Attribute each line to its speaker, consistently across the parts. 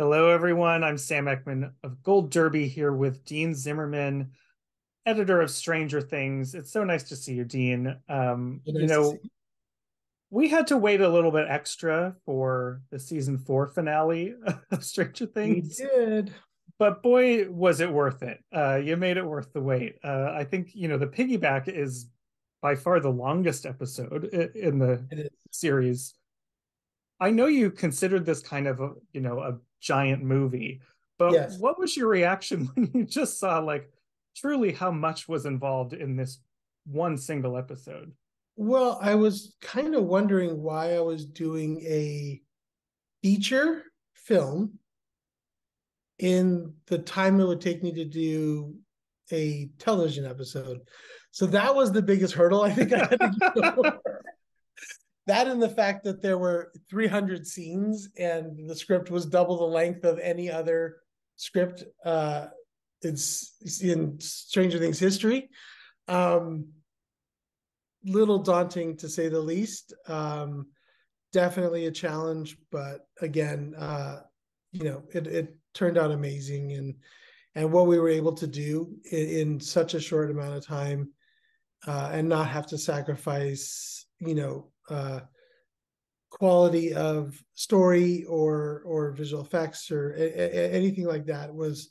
Speaker 1: Hello, everyone. I'm Sam Eckmann of Gold Derby here with Dean Zimmerman, editor of Stranger Things. It's so nice to see you, Dean. Um, you know, you. we had to wait a little bit extra for the season four finale of Stranger Things.
Speaker 2: We did.
Speaker 1: But boy, was it worth it. Uh, you made it worth the wait. Uh, I think, you know, the piggyback is by far the longest episode in the series. I know you considered this kind of a, you know, a giant movie. But yes. what was your reaction when you just saw like truly how much was involved in this one single episode?
Speaker 2: Well, I was kind of wondering why I was doing a feature film in the time it would take me to do a television episode. So that was the biggest hurdle I think I had to over that and the fact that there were 300 scenes and the script was double the length of any other script uh it's in stranger things history. Um little daunting to say the least. Um definitely a challenge but again uh you know it, it turned out amazing and and what we were able to do in, in such a short amount of time uh, and not have to sacrifice you know uh, quality of story or or visual effects or a, a, anything like that was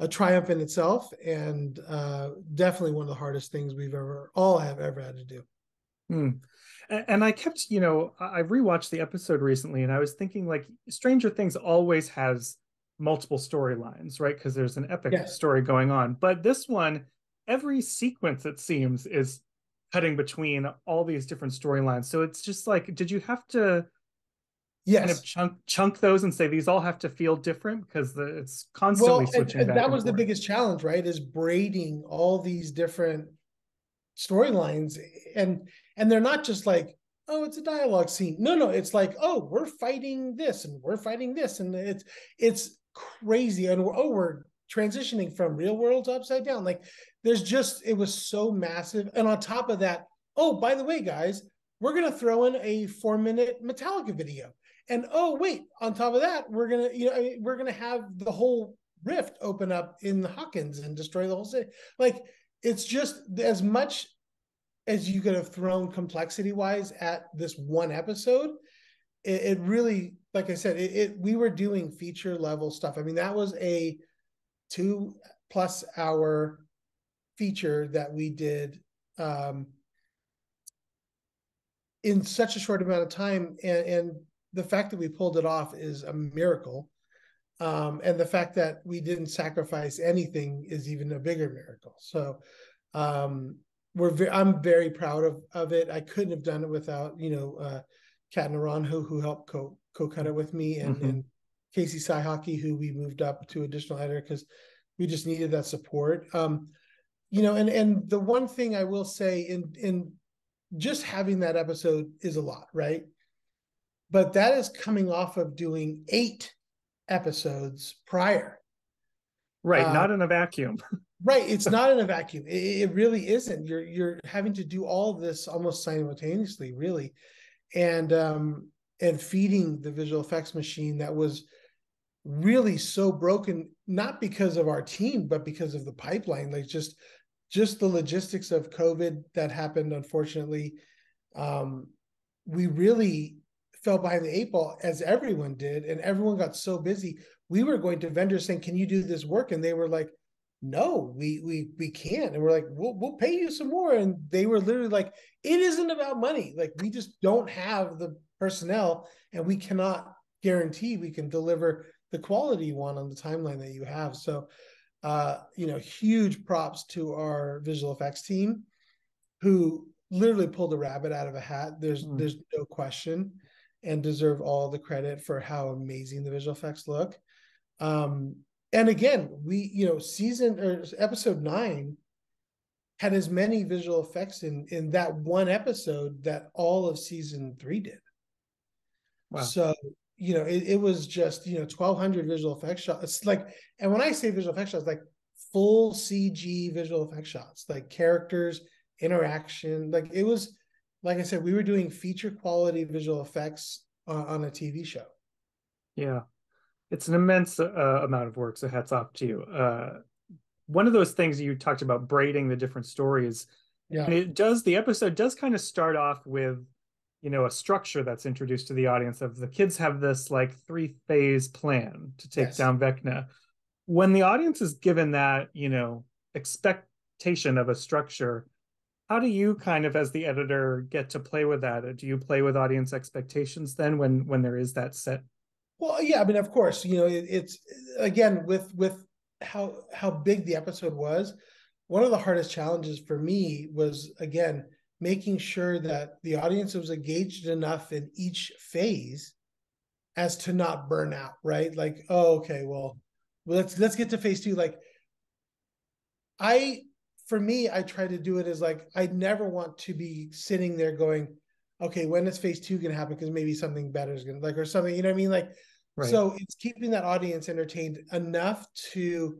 Speaker 2: a triumph in itself and uh, definitely one of the hardest things we've ever all have ever had to do.
Speaker 1: Hmm. And I kept, you know, I rewatched the episode recently, and I was thinking like Stranger Things always has multiple storylines, right? Because there's an epic story going on. But this one, every sequence it seems is cutting between all these different storylines. So it's just like, did you have to yes. kind of chunk chunk those and say these all have to feel different because the, it's constantly well, switching. And,
Speaker 2: and that was the biggest challenge, right? Is braiding all these different storylines, and and they're not just like, oh, it's a dialogue scene. No, no, it's like, oh, we're fighting this and we're fighting this, and it's it's crazy, and we're, oh, we're transitioning from real world to upside down. Like there's just it was so massive. And on top of that, oh, by the way, guys, we're gonna throw in a four minute Metallica video. And oh, wait, on top of that, we're gonna, you know, we're gonna have the whole rift open up in the Hawkins and destroy the whole city. Like it's just as much as you could have thrown complexity wise at this one episode. It, it really, like I said, it, it we were doing feature level stuff. I mean, that was a two plus hour feature that we did um, in such a short amount of time and, and, the fact that we pulled it off is a miracle um, and the fact that we didn't sacrifice anything is even a bigger miracle so um, we're ve- i'm very proud of, of it i couldn't have done it without you know uh, Kat Naranjo, who helped co co-cut it with me and, mm-hmm. and Casey Cichocki, who we moved up to additional editor because we just needed that support. Um, you know, and and the one thing I will say in in just having that episode is a lot, right? But that is coming off of doing eight episodes prior.
Speaker 1: Right, uh, not in a vacuum.
Speaker 2: right, it's not in a vacuum. It, it really isn't. You're you're having to do all this almost simultaneously, really, and um and feeding the visual effects machine that was really so broken not because of our team but because of the pipeline like just just the logistics of covid that happened unfortunately. Um we really fell behind the eight ball as everyone did and everyone got so busy. We were going to vendors saying can you do this work? And they were like no we we we can't. And we're like we'll, we'll pay you some more. And they were literally like it isn't about money. Like we just don't have the personnel and we cannot guarantee we can deliver the quality you want on the timeline that you have. So, uh, you know, huge props to our visual effects team who literally pulled a rabbit out of a hat. There's mm. there's no question, and deserve all the credit for how amazing the visual effects look. Um, and again, we you know season or episode nine had as many visual effects in in that one episode that all of season three did. Wow. So you know, it, it was just, you know, 1200 visual effects shots. It's like, and when I say visual effects shots, like full CG visual effects shots, like characters, interaction. Like it was, like I said, we were doing feature quality visual effects on, on a TV show.
Speaker 1: Yeah. it's an immense uh, amount of work so hats off to you uh, one of those things you talked about braiding the different stories yeah and it does the episode does kind of start off with you know a structure that's introduced to the audience of the kids have this like three phase plan to take yes. down vecna. When the audience is given that you know expectation of a structure how do you kind of as the editor get to play with that? Do you play with audience expectations then when when there is that set?
Speaker 2: Well yeah i mean of course you know it, it's again with with how how big the episode was one of the hardest challenges for me was again making sure that the audience was engaged enough in each phase as to not burn out right? Like oh okay well let's let's get to phase two. Like i for me i try to do it as like i never want to be sitting there going okay when is phase two going to happen? Because maybe something better is going to like or something you know what i mean? Like right. so it's keeping that audience entertained enough to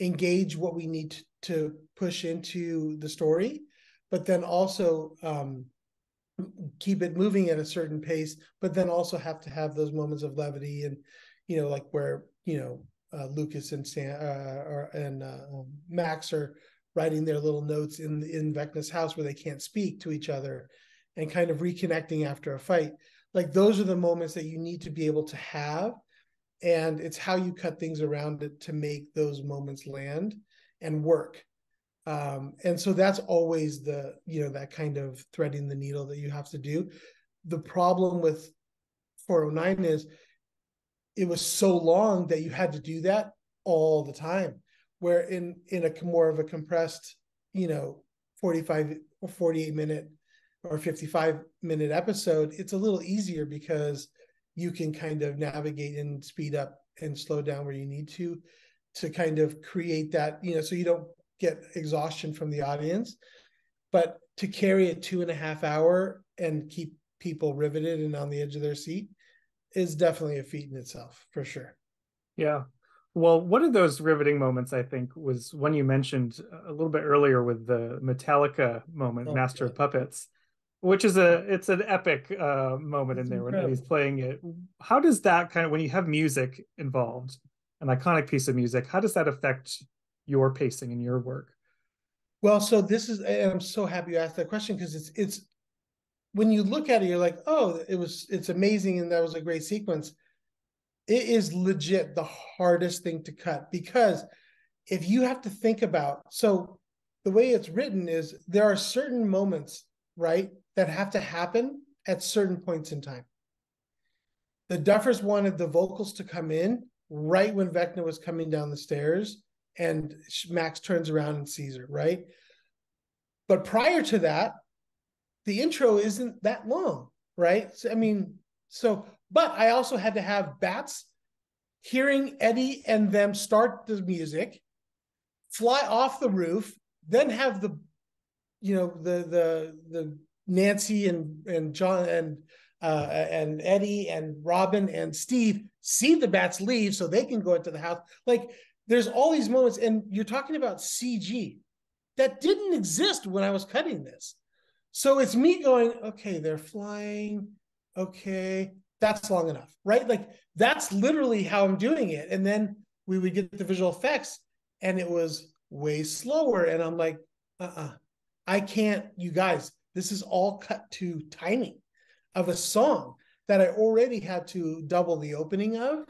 Speaker 2: engage what we need to, to push into the story but then also um, keep it moving at a certain pace, but then also have to have those moments of levity and, you know, like where, you know, uh, Lucas and Sam uh, or, and uh, um, Max are writing their little notes in in Vecna's house where they can't speak to each other, and kind of reconnecting after a fight. Like those are the moments that you need to be able to have, and it's how you cut things around it to make those moments land and work um, and so that's always the you know that kind of threading the needle that you have to do. The problem with 409 is it was so long that you had to do that all the time where in in a more of a compressed you know 45 or 48 minute or 55 minute episode it's a little easier because you can kind of navigate and speed up and slow down where you need to to kind of create that you know so you don't get exhaustion from the audience. But to carry a two and a half hour and keep people riveted and on the edge of their seat is definitely a feat in itself, for sure.
Speaker 1: Yeah. Well, one of those riveting moments, I think, was one you mentioned a little bit earlier with the Metallica moment, oh, Master of Puppets, which is a it's an epic uh, moment it's in there incredible. when he's playing it. How does that kind of when you have music involved, an iconic piece of music, how does that affect your pacing and your work?
Speaker 2: Well, so this is, and I'm so happy you asked that question because it's it's when you look at it, you're like, oh, it was it's amazing and that was a great sequence. It is legit the hardest thing to cut because if you have to think about so the way it's written is there are certain moments, right, that have to happen at certain points in time. The Duffers wanted the vocals to come in right when Vecna was coming down the stairs and Max turns around and sees her, right? But prior to that, the intro isn't that long, right? So, I mean, so, but I also had to have Bats hearing Eddie and them start the music, fly off the roof, then have the, you know, the the the Nancy and and John and uh, and Eddie and Robin and Steve see the bats leave so they can go into the house. Like there's all these moments, and you're talking about CG that didn't exist when I was cutting this. So it's me going, okay, they're flying. Okay, that's long enough, right? Like that's literally how I'm doing it. And then we would get the visual effects, and it was way slower. And I'm like, uh uh-uh, uh I can't, you guys, this is all cut to timing of a song that I already had to double the opening of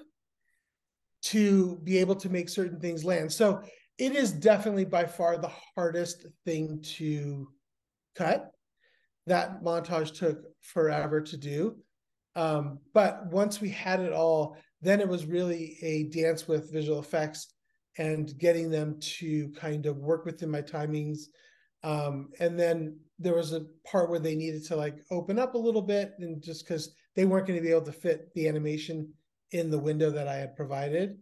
Speaker 2: to be able to make certain things land. So it is definitely by far the hardest thing to cut. That montage took forever to do. Um, but once we had it all, then it was really a dance with visual effects and getting them to kind of work within my timings. Um, and then there was a part where they needed to like open up a little bit and just because they weren't going to be able to fit the animation in the window that I had provided.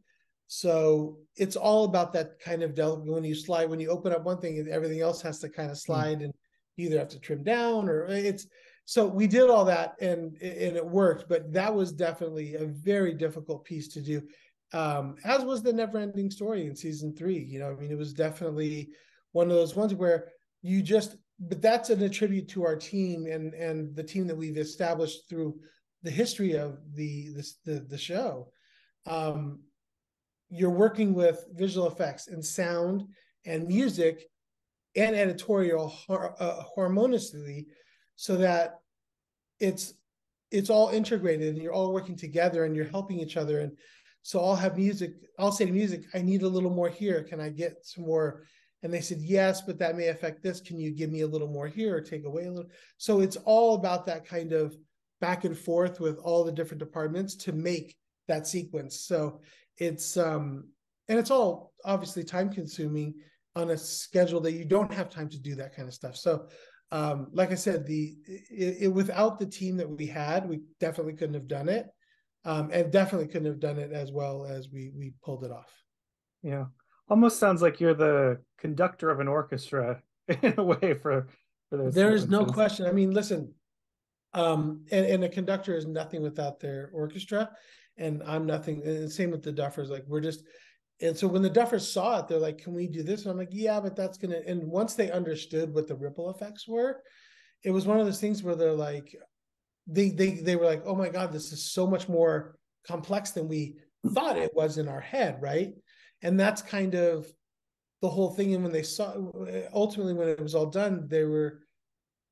Speaker 2: So it's all about that kind of delicate when you slide, when you open up one thing, everything else has to kind of hmm. slide mm. and you either have to trim down or it's so we did all that and and it worked, but that was definitely a very difficult piece to do. Um, as was the never ending story in season three. You know, I mean, it was definitely one of those ones where you just but that's an attribute to our team and and the team that we've established through the history of the the the, the show um, you're working with visual effects and sound and music and editorial uh, harmoniously so that it's it's all integrated and you're all working together and you're helping each other. And so i'll have music i'll say to music i need a little more here. Can i get some more? And they said yes but that may affect this. Can you give me a little more here or take away a little? So it's all about that kind of back and forth with all the different departments to make that sequence. So it's um and it's all obviously time consuming on a schedule that you don't have time to do that kind of stuff. So um like i said the it, it, without the team that we had we definitely couldn't have done it. Um and definitely couldn't have done it as well as we we pulled it off.
Speaker 1: Yeah. Almost sounds like you're the conductor of an orchestra in a way for for
Speaker 2: those there is no question. I mean listen um and, and a conductor is nothing without their orchestra and I'm nothing. And same with the Duffers. Like we're just, and so when the Duffers saw it, they're like, "Can we do this?" And I'm like, "Yeah, but that's gonna." And once they understood what the ripple effects were, it was one of those things where they're like, they they they were like, "Oh my god, this is so much more complex than we thought it was in our head," right? And that's kind of the whole thing. And when they saw, ultimately, when it was all done, they were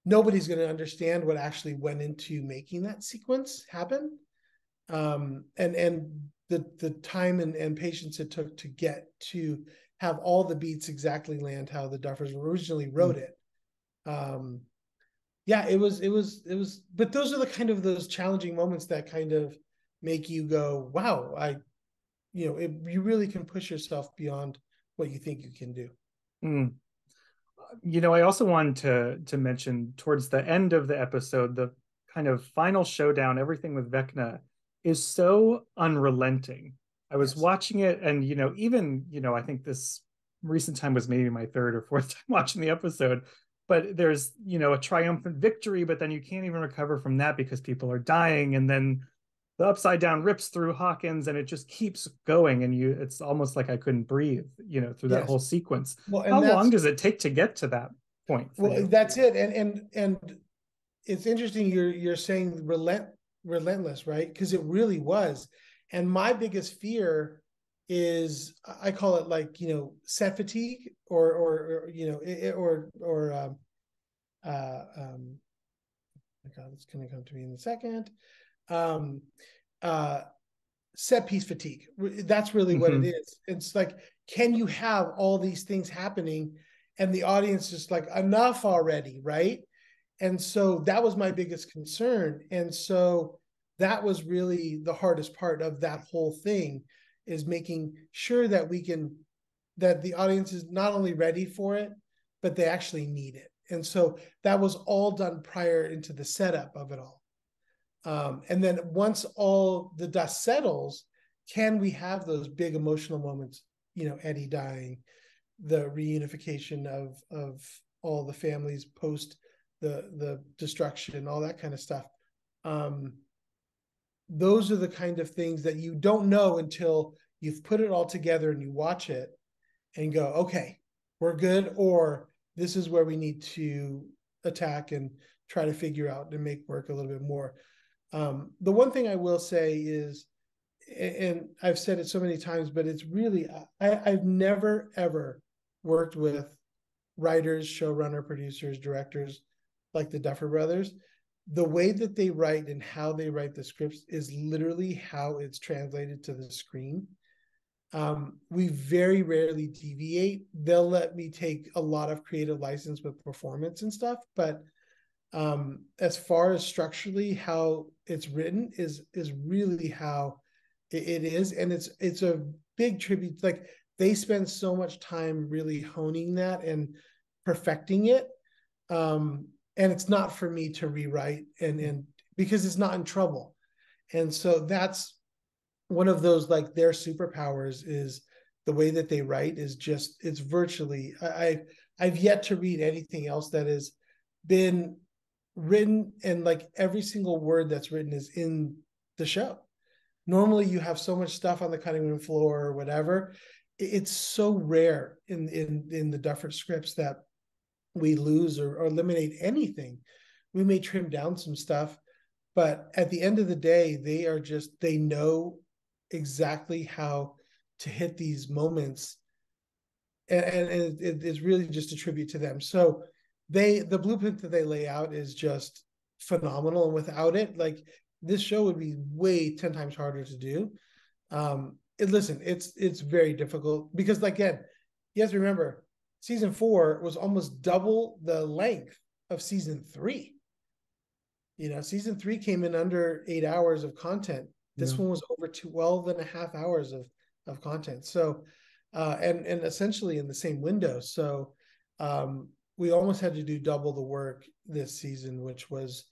Speaker 2: nobody's going to understand what actually went into making that sequence happen um, and and the the time and, and patience it took to get to have all the beats exactly land how the Duffers originally wrote mm. it. Um, yeah, it was it was it was, but those are the kind of those challenging moments that kind of make you go, wow, I, you know, it, you really can push yourself beyond what you think you can do.
Speaker 1: Mm. You know, I also wanted to to mention towards the end of the episode, the kind of final showdown, everything with Vecna is so unrelenting. I was yes. watching it, and you know, even you know, I think this recent time was maybe my third or fourth time watching the episode. But there's you know a triumphant victory, but then you can't even recover from that because people are dying, and then the upside down rips through Hawkins, and it just keeps going, and you it's almost like I couldn't breathe, you know, through that yes. whole sequence. Well, How long does it take to get to that point?
Speaker 2: Well, you? that's it, and and and it's interesting you're you're saying relent relentless, right? Because it really was. And my biggest fear is I call it like you know set fatigue or or, or you know it, or or um, uh, um, oh God, it's to come to me in a second. Um, uh, set piece fatigue. That's really what mm-hmm. it is. It's like, can you have all these things happening, and the audience is like, enough already, right? and so that was my biggest concern and so that was really the hardest part of that whole thing is making sure that we can that the audience is not only ready for it but they actually need it and so that was all done prior into the setup of it all um, and then once all the dust settles can we have those big emotional moments you know eddie dying the reunification of of all the families post the the destruction, all that kind of stuff. Um, those are the kind of things that you don't know until you've put it all together and you watch it and go, okay, we're good, or this is where we need to attack and try to figure out and make work a little bit more. Um, the one thing I will say is, and I've said it so many times, but it's really I, I've never ever worked with writers, showrunner, producers, directors like the Duffer Brothers, the way that they write and how they write the scripts is literally how it's translated to the screen. Um, we very rarely deviate. They'll let me take a lot of creative license with performance and stuff, but um, as far as structurally how it's written is is really how it, it is, and it's it's a big tribute. Like they spend so much time really honing that and perfecting it. Um, and it's not for me to rewrite and and because it's not in trouble. And so that's one of those like their superpowers is the way that they write is just it's virtually I, I've yet to read anything else that has been written and like every single word that's written is in the show. Normally you have so much stuff on the cutting room floor or whatever. It's so rare in in in the Duffer scripts that we lose or, or eliminate anything. We may trim down some stuff, but at the end of the day, they are just they know exactly how to hit these moments and, and it, it's really just a tribute to them so they the blueprint that they lay out is just phenomenal. And without it like this show would be way 10 times harder to do. Um it, listen it's it's very difficult because like again you have to remember season four was almost double the length of season three. You know season three came in under eight hours of content. This yeah. one was over 12 and a half hours of of content. So uh and and essentially in the same window. So um we almost had to do double the work this season which was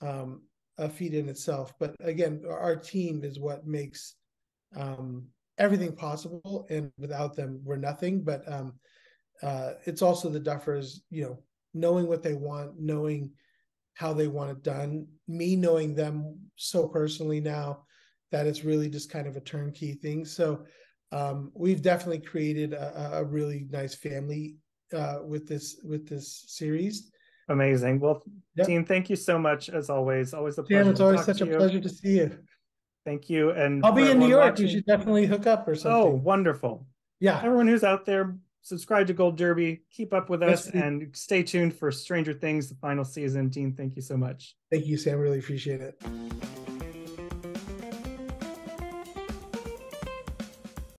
Speaker 2: um a feat in itself. But again our team is what makes um everything possible and without them we're nothing. But um uh it's also the duffers you know knowing what they want knowing how they want it done. Me knowing them so personally now that it's really just kind of a turnkey thing. So um we've definitely created a, a really nice family uh with this with this series
Speaker 1: amazing well yep. team thank you so much as always always a pleasure
Speaker 2: it's always such a you. pleasure to see you
Speaker 1: Thank you. And
Speaker 2: I'll be in New York. Watching... You should definitely hook up or something. Oh,
Speaker 1: wonderful.
Speaker 2: Yeah.
Speaker 1: Everyone who's out there, subscribe to Gold Derby, keep up with us, and stay tuned for Stranger Things, the final season. Dean, thank you so much.
Speaker 2: Thank you, Sam. Really appreciate it.